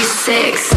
Six.